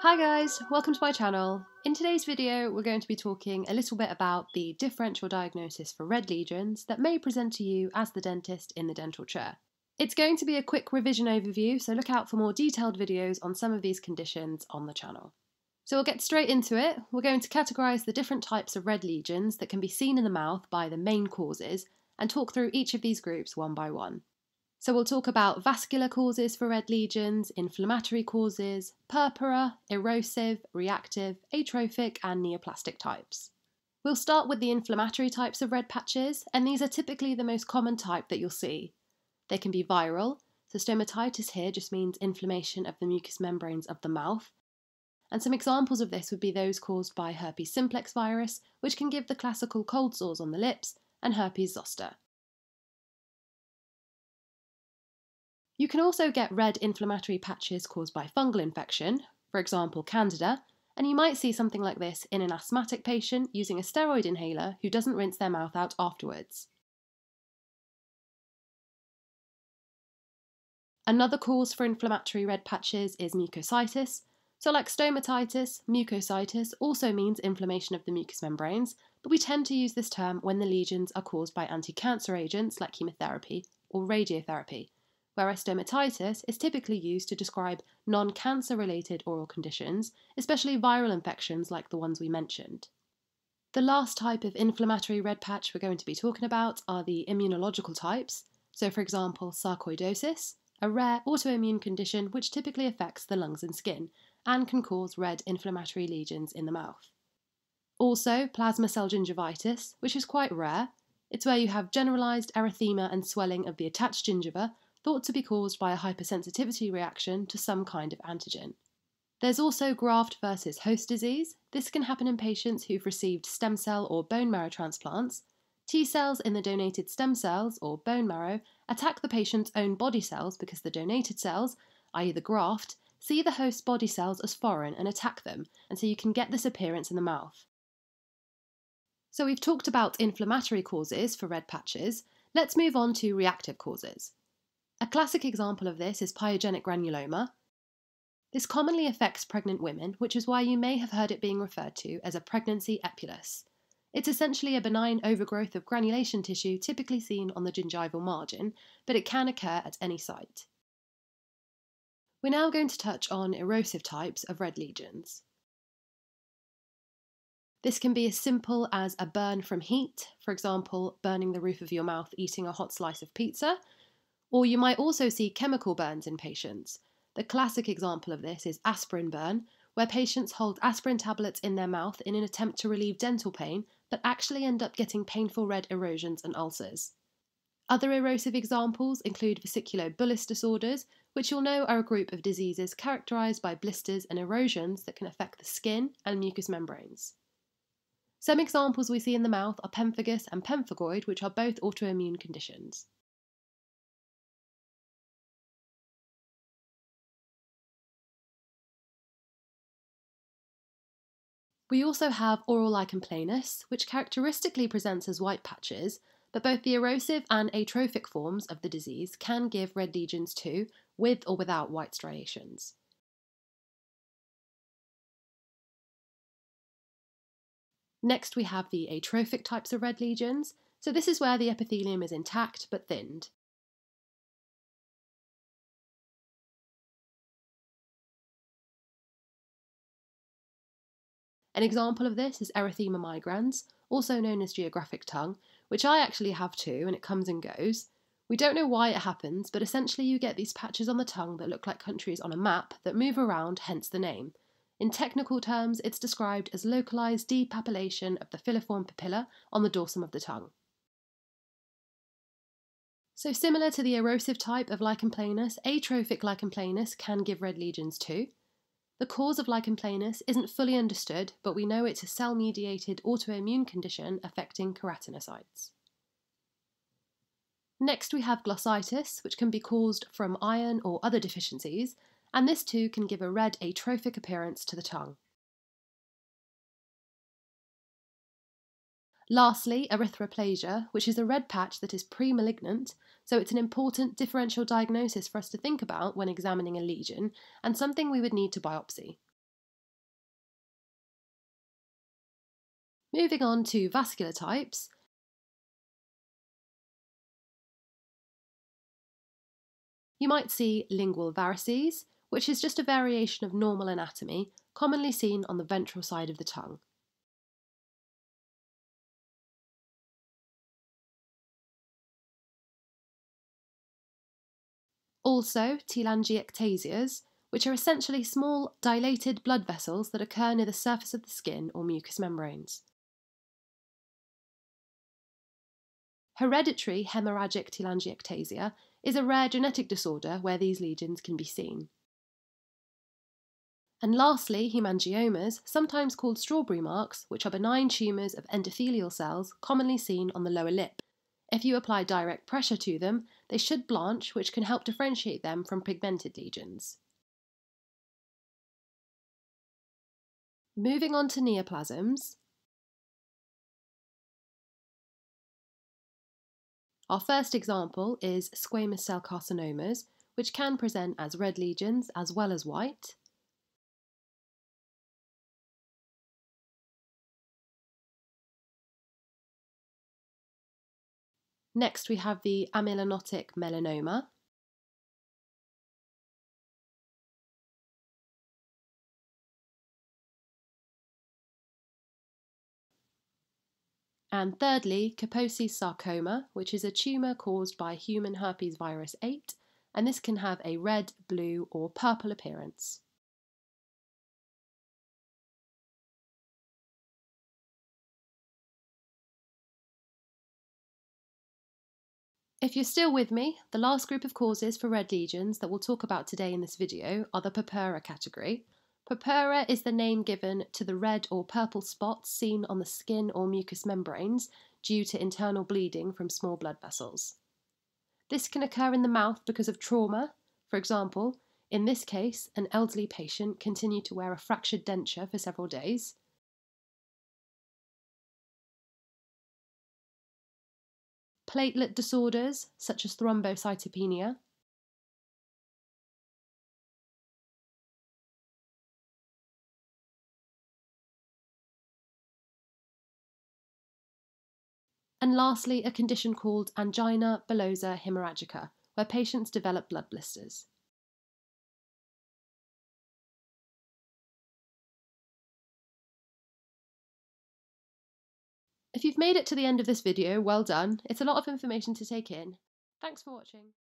Hi guys, welcome to my channel. In today's video we're going to be talking a little bit about the differential diagnosis for red lesions that may present to you as the dentist in the dental chair. It's going to be a quick revision overview, so look out for more detailed videos on some of these conditions on the channel. So we'll get straight into it. We're going to categorise the different types of red lesions that can be seen in the mouth by the main causes and talk through each of these groups one by one. So we'll talk about vascular causes for red lesions, inflammatory causes, purpura, erosive, reactive, atrophic, and neoplastic types. We'll start with the inflammatory types of red patches, and these are typically the most common type that you'll see. They can be viral, so stomatitis here just means inflammation of the mucous membranes of the mouth. And some examples of this would be those caused by herpes simplex virus, which can give the classical cold sores on the lips, and herpes zoster. You can also get red inflammatory patches caused by fungal infection, for example candida, and you might see something like this in an asthmatic patient using a steroid inhaler who doesn't rinse their mouth out afterwards. Another cause for inflammatory red patches is mucositis. So, like stomatitis, mucositis also means inflammation of the mucous membranes, but we tend to use this term when the lesions are caused by anti cancer agents like chemotherapy or radiotherapy whereas stomatitis is typically used to describe non cancer related oral conditions, especially viral infections like the ones we mentioned. The last type of inflammatory red patch we're going to be talking about are the immunological types. So, for example, sarcoidosis, a rare autoimmune condition which typically affects the lungs and skin and can cause red inflammatory lesions in the mouth. Also, plasma cell gingivitis, which is quite rare. It's where you have generalised erythema and swelling of the attached gingiva thought to be caused by a hypersensitivity reaction to some kind of antigen. There's also graft versus host disease. This can happen in patients who've received stem cell or bone marrow transplants. T cells in the donated stem cells or bone marrow attack the patient's own body cells because the donated cells, i.e., the graft, see the host body cells as foreign and attack them, and so you can get this appearance in the mouth. So we've talked about inflammatory causes for red patches. Let's move on to reactive causes. A classic example of this is pyogenic granuloma. This commonly affects pregnant women, which is why you may have heard it being referred to as a pregnancy epulis. It's essentially a benign overgrowth of granulation tissue typically seen on the gingival margin, but it can occur at any site. We're now going to touch on erosive types of red lesions. This can be as simple as a burn from heat, for example, burning the roof of your mouth eating a hot slice of pizza, or you might also see chemical burns in patients. The classic example of this is aspirin burn, where patients hold aspirin tablets in their mouth in an attempt to relieve dental pain, but actually end up getting painful red erosions and ulcers. Other erosive examples include vesiculobullous disorders, which you'll know are a group of diseases characterized by blisters and erosions that can affect the skin and mucous membranes. Some examples we see in the mouth are pemphigus and pemphigoid, which are both autoimmune conditions. We also have oral lichen planus, which characteristically presents as white patches, but both the erosive and atrophic forms of the disease can give red lesions too, with or without white striations. Next, we have the atrophic types of red lesions. So, this is where the epithelium is intact but thinned. An example of this is erythema migrans, also known as geographic tongue, which I actually have too, and it comes and goes. We don't know why it happens, but essentially you get these patches on the tongue that look like countries on a map that move around, hence the name. In technical terms, it's described as localized depapillation of the filiform papilla on the dorsum of the tongue. So, similar to the erosive type of lichen planus, atrophic lichen planus can give red lesions too. The cause of lichen planus isn't fully understood, but we know it's a cell mediated autoimmune condition affecting keratinocytes. Next, we have glossitis, which can be caused from iron or other deficiencies, and this too can give a red atrophic appearance to the tongue. Lastly, erythroplasia, which is a red patch that is pre malignant, so it's an important differential diagnosis for us to think about when examining a lesion and something we would need to biopsy. Moving on to vascular types. You might see lingual varices, which is just a variation of normal anatomy, commonly seen on the ventral side of the tongue. Also, telangiectasias, which are essentially small, dilated blood vessels that occur near the surface of the skin or mucous membranes. Hereditary hemorrhagic telangiectasia is a rare genetic disorder where these lesions can be seen. And lastly, hemangiomas, sometimes called strawberry marks, which are benign tumours of endothelial cells commonly seen on the lower lip. If you apply direct pressure to them, they should blanch, which can help differentiate them from pigmented lesions. Moving on to neoplasms, Our first example is squamous cell carcinomas, which can present as red lesions as well as white. Next we have the amelanotic melanoma. And thirdly, Kaposi's sarcoma, which is a tumour caused by human herpes virus 8, and this can have a red, blue, or purple appearance. If you're still with me, the last group of causes for red lesions that we'll talk about today in this video are the purpura category, Purpura is the name given to the red or purple spots seen on the skin or mucous membranes due to internal bleeding from small blood vessels. This can occur in the mouth because of trauma. For example, in this case, an elderly patient continued to wear a fractured denture for several days. Platelet disorders, such as thrombocytopenia, and lastly, a condition called angina bullosa hemorrhagica, where patients develop blood blisters. If you've made it to the end of this video, well done. It's a lot of information to take in. Thanks for watching.